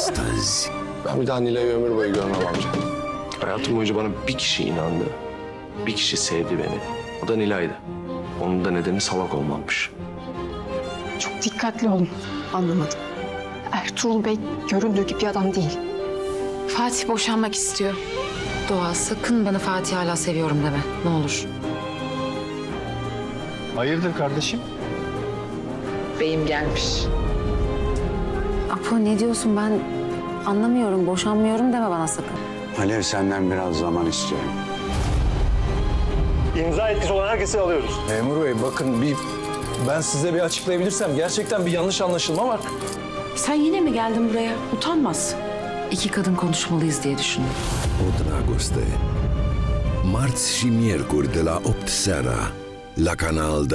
astăzi. Ben bir daha Nilay'ı ömür boyu görmem amca. Hayatım boyunca bana bir kişi inandı. Bir kişi sevdi beni. O da Nilay'dı. Onun da nedeni salak olmamış. Çok dikkatli olun. Anlamadım. Ertuğrul Bey göründüğü gibi bir adam değil. Fatih boşanmak istiyor. Doğa sakın bana Fatih hala seviyorum deme. Ne olur. Hayırdır kardeşim? Beyim gelmiş. Apo ne diyorsun ben anlamıyorum. Boşanmıyorum deme bana sakın. Alev senden biraz zaman istiyorum. İmza etkisi olan herkesi alıyoruz. Memur bey bakın bir ben size bir açıklayabilirsem gerçekten bir yanlış anlaşılma var. Sen yine mi geldin buraya? Utanmaz. İki kadın konuşmalıyız diye düşündüm. O dragoste. Marți și miercuri de la 8 seara la Canal D.